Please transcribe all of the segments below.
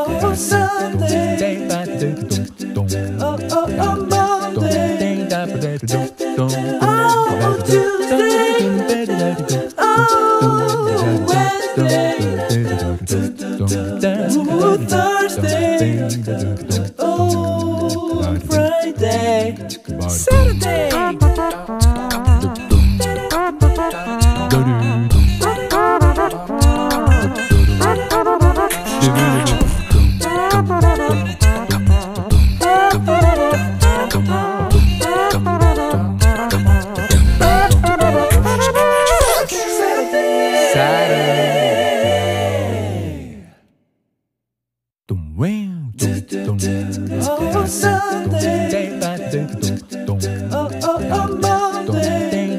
Oh, Sunday. Thursday. Oh, Friday. Saturday. Oh, Sunday. Oh, oh, oh, Monday.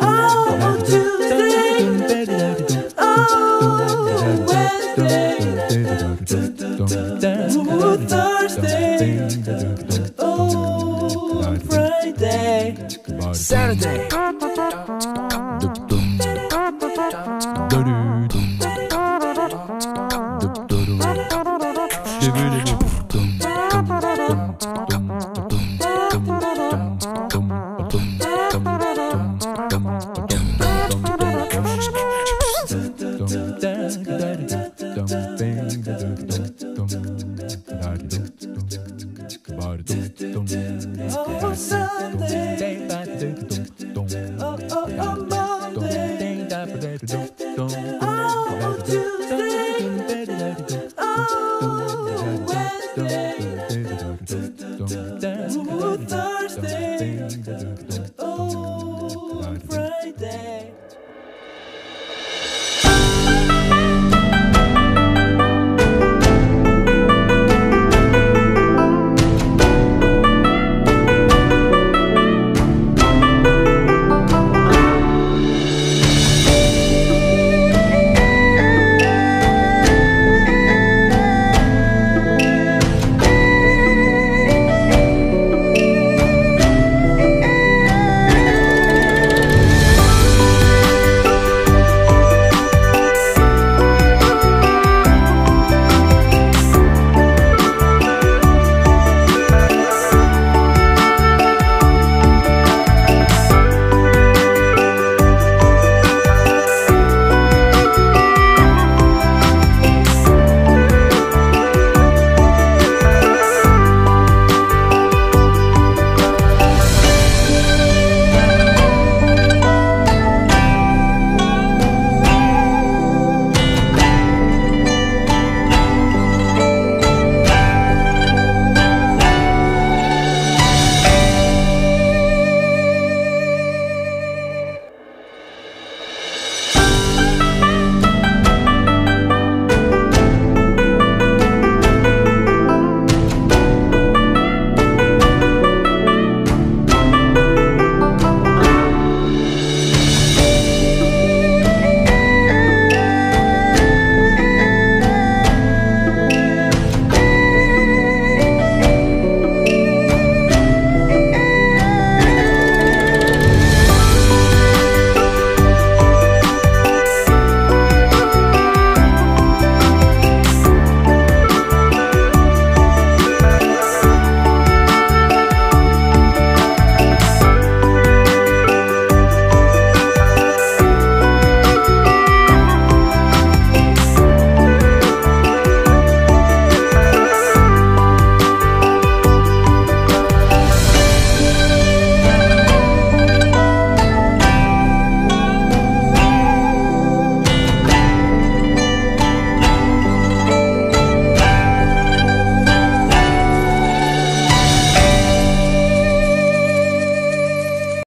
Oh, Tuesday. Oh, Wednesday. Ooh, Thursday. Oh. Oh, oh, oh, Monday. Friday.